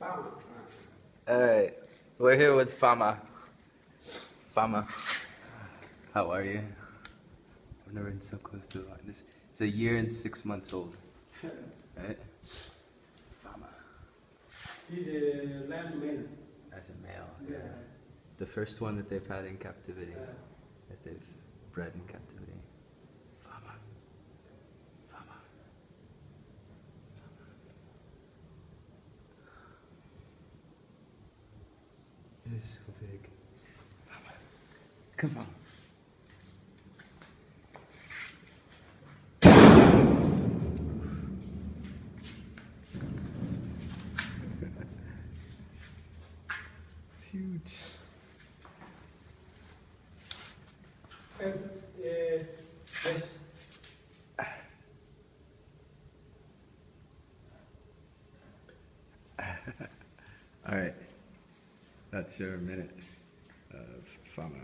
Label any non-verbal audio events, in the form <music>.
Fama. Alright, we're here with Fama. Fama, how are you? I've never been so close to the line. This it's a year and six months old, right? Fama, He's a land man. as a male. Yeah. The first one that they've had in captivity, Uh, that they've bred in captivity. Fama. Fama. It is so big. Fama. Come on. It's huge. and, uh, yes. <laughs> All right. That's your minute of Fama.